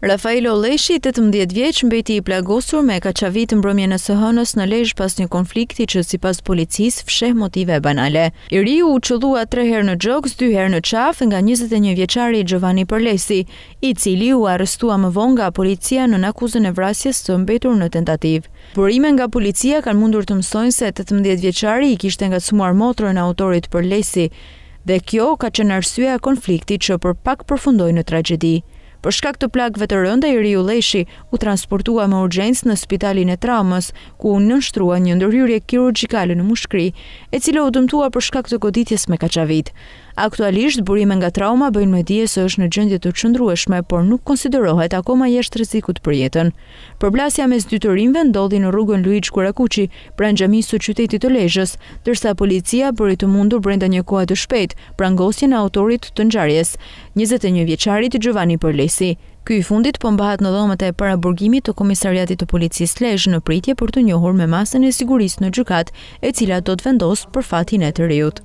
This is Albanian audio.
Rafael Lleshi, tetëmbëdhjetë vjeç, mbeti i plagosur me kaçavit mbrëmjen e së hënës në Lezhë pas një konflikti që sipas policisë fsheh motive banale. I riu u qëllua tre herë në gjoks, dy herë në qafë nga njëzet e një vjeçari Xhovani Përlesi, i cili u arrestua më vonë nga policia nën akuzën e vrasjes të mbetur në tentativë. Burime nga policia kanë mundur të mësojnë se tetëmbëdhjetë vjeçari i kishte ngacmuar motrën e autorit Përlesi, dhe kjo ka qenë arsyeja e konfliktit që për pak përfundoi në tragjedi. Për shkak të plagëve të rënda i riu Lleshi u transportua me urgjencë në spitalin e Traumës, ku iu nënshtrua një ndërhyrje kirurgjikale në mushkëri, e cila u dëmtua për shkak të goditjes me kaçavit. Aktualisht, burime nga Trauma bëjnë me dije se është në gjendje të qëndrueshme, por nuk konsiderohet akoma jashtë rrezikut për jetën. Përplasja mes dy të rinjve ndodhi në rrugën Luigj Gurakuqi, pranë xhamisë së qytetit të Lezhës, ndërsa policia bëri të mundur brenda një kohe të shpejtë prangosjen e autorit të ngjarjes, njëzet e një vjeçarit Xhovani Përlesi. Ky i fundit po mbahet në dhomat e paraburgimit të Komisariatit të Policisë Lezhë në pritje për t'u njohur me masën e sigurisë në gjykatë, e cila do të vendosë për fatin e të riut.